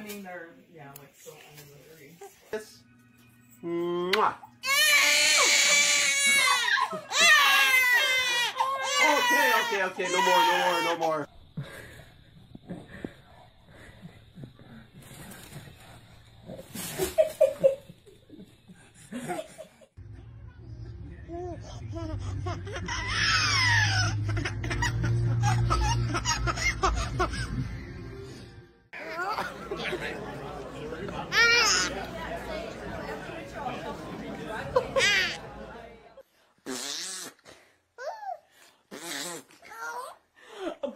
mean, they're, yeah, like so elementary. Kiss. Mwah. Okay, okay, okay. No more, no more, no more.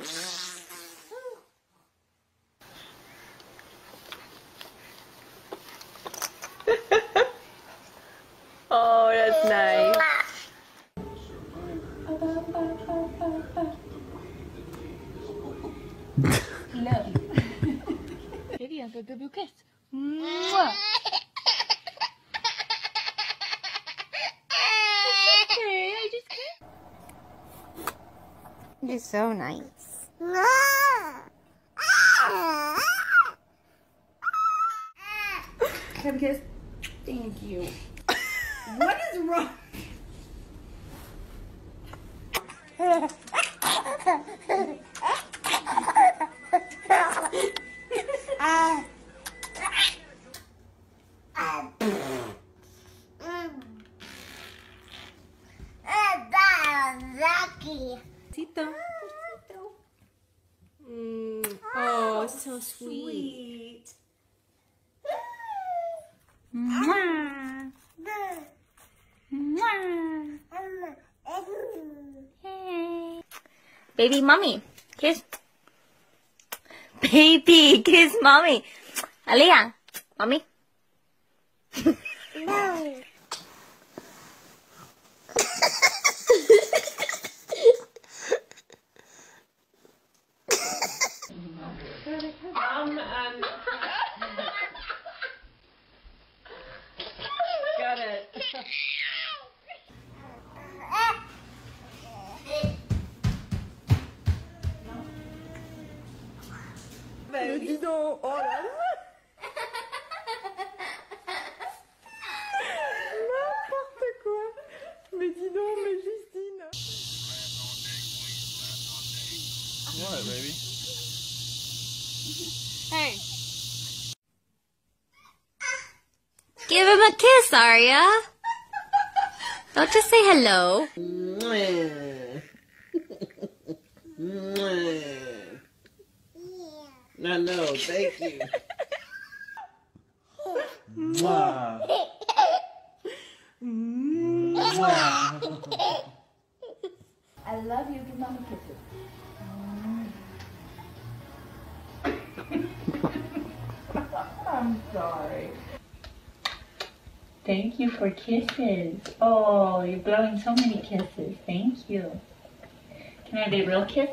Oh, that's nice. Baby, I'm gonna give you a kiss. Mwah. It's okay, I just kissed. You're so nice. Have a kiss. Thank you. what is wrong? Tito. Mm. Oh, so sweet. Mwah. Mwah. Hey. Baby mommy, kiss. Baby, kiss mommy. Aliyah, mommy. Got it. Mais dis donc, oh là là. N'importe quoi. Mais dis donc, mais Justine. What, baby? Hey. Give him a kiss, Arya. Don't just say hello. Mwah. Mwah. No, no, thank you. Mwah. Mwah. I love you. Give mama kisses. I'm sorry. Thank you for kisses. Oh, you're blowing so many kisses. Thank you. Can I have a real kiss?